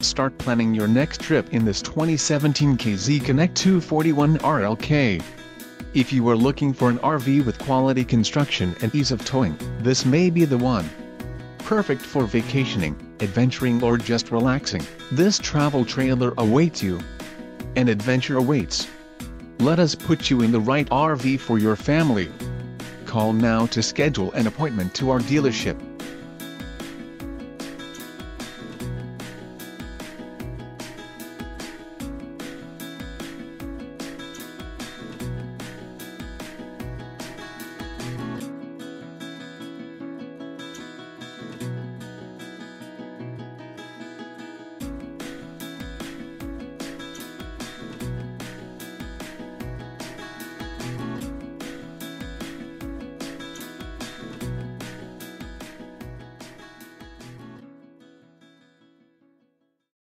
Start planning your next trip in this 2017 KZ Connect 241 RLK. If you are looking for an RV with quality construction and ease of towing, this may be the one. Perfect for vacationing, adventuring or just relaxing, this travel trailer awaits you. An adventure awaits. Let us put you in the right RV for your family. Call now to schedule an appointment to our dealership.